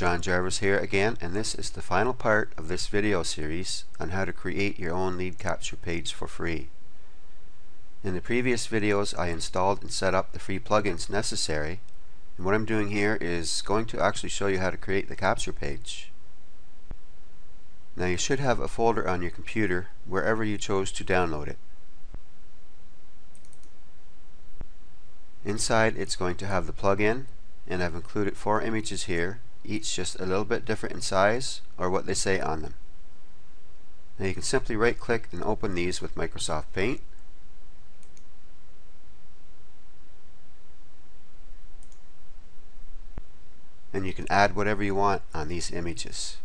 John Jarvis here again and this is the final part of this video series on how to create your own lead capture page for free. In the previous videos I installed and set up the free plugins necessary and what I'm doing here is going to actually show you how to create the capture page. Now you should have a folder on your computer wherever you chose to download it. Inside it's going to have the plugin and I've included four images here each just a little bit different in size or what they say on them. Now you can simply right click and open these with Microsoft Paint. And you can add whatever you want on these images.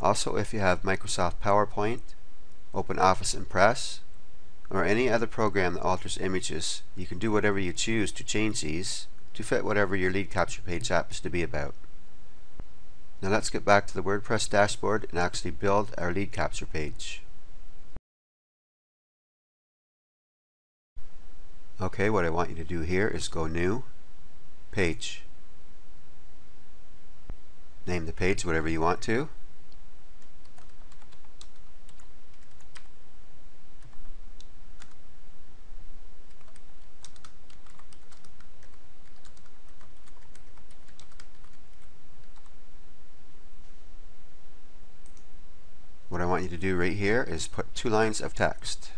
Also if you have Microsoft PowerPoint, Open Office Impress, or any other program that alters images, you can do whatever you choose to change these to fit whatever your lead capture page happens to be about. Now let's get back to the WordPress dashboard and actually build our lead capture page. Okay, what I want you to do here is go New, Page. Name the page whatever you want to. What I want you to do right here is put two lines of text.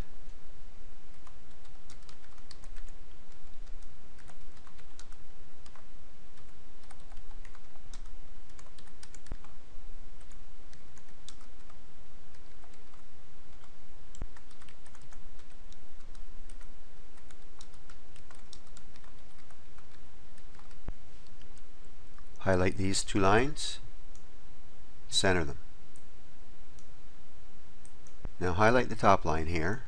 Highlight these two lines, center them. Now highlight the top line here.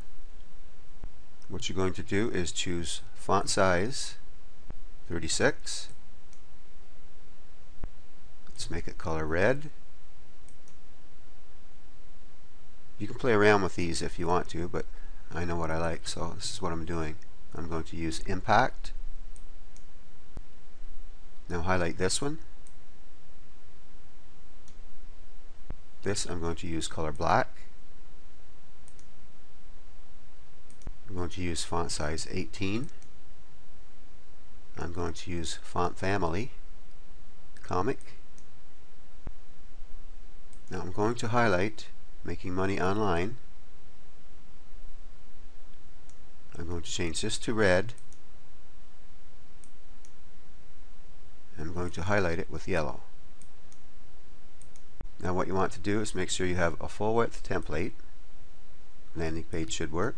What you're going to do is choose font size 36. Let's make it color red. You can play around with these if you want to, but I know what I like, so this is what I'm doing. I'm going to use impact. Now highlight this one. This I'm going to use color black. I'm going to use font size 18. I'm going to use font family, comic. Now I'm going to highlight making money online. I'm going to change this to red. I'm going to highlight it with yellow. Now what you want to do is make sure you have a full width template. Landing page should work.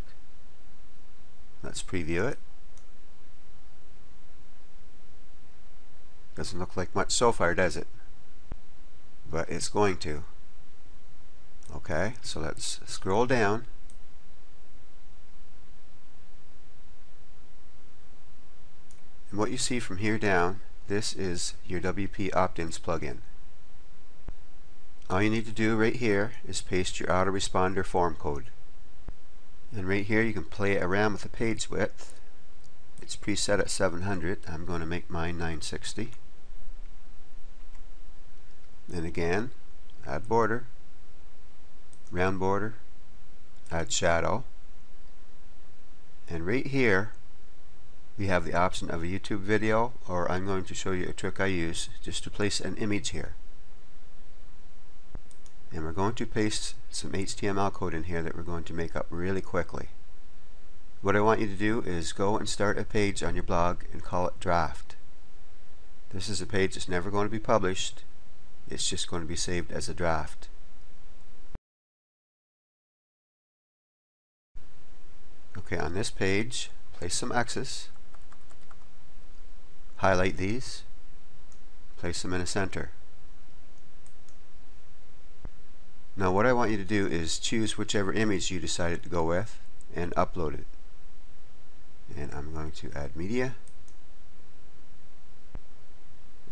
Let's preview it. Doesn't look like much so far, does it? But it's going to. Okay, so let's scroll down. And what you see from here down, this is your WP opt-ins plugin. All you need to do right here is paste your autoresponder form code. And right here you can play around with the page width. It's preset at 700. I'm going to make mine 960. then again, add border, round border, add shadow. And right here we have the option of a YouTube video or I'm going to show you a trick I use just to place an image here and we're going to paste some HTML code in here that we're going to make up really quickly. What I want you to do is go and start a page on your blog and call it draft. This is a page that's never going to be published, it's just going to be saved as a draft. Okay, on this page, place some X's, highlight these, place them in a center. Now what I want you to do is choose whichever image you decided to go with and upload it. And I'm going to add media.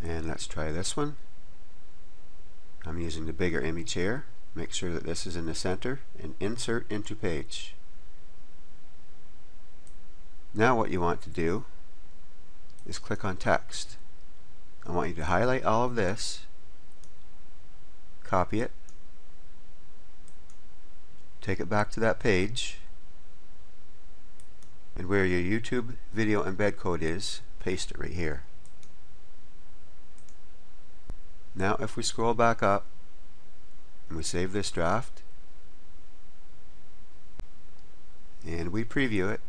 And let's try this one. I'm using the bigger image here. Make sure that this is in the center and insert into page. Now what you want to do is click on text. I want you to highlight all of this copy it, take it back to that page, and where your YouTube video embed code is, paste it right here. Now if we scroll back up and we save this draft and we preview it,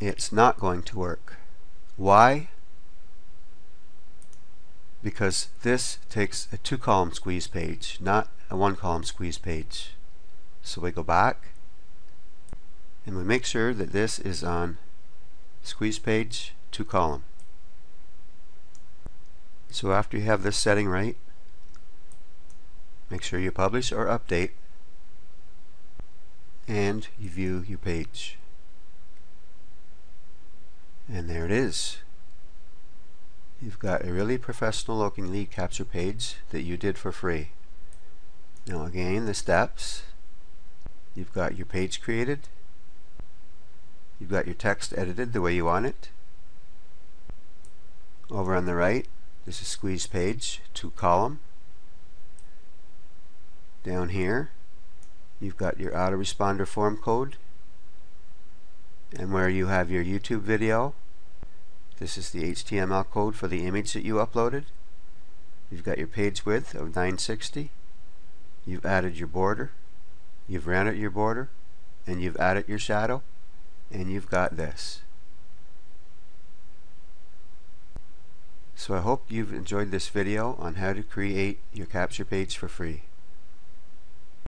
it's not going to work. Why? Because this takes a two column squeeze page, not a one column squeeze page. So we go back and we make sure that this is on squeeze page two column. So after you have this setting right, make sure you publish or update and you view your page. And there it is. You've got a really professional looking lead capture page that you did for free. Now again, the steps. You've got your page created. You've got your text edited the way you want it. Over on the right, this is squeeze page, two column. Down here, you've got your autoresponder form code and where you have your YouTube video this is the HTML code for the image that you uploaded. You've got your page width of 960 you've added your border. You've rounded your border. And you've added your shadow. And you've got this. So I hope you've enjoyed this video on how to create your capture page for free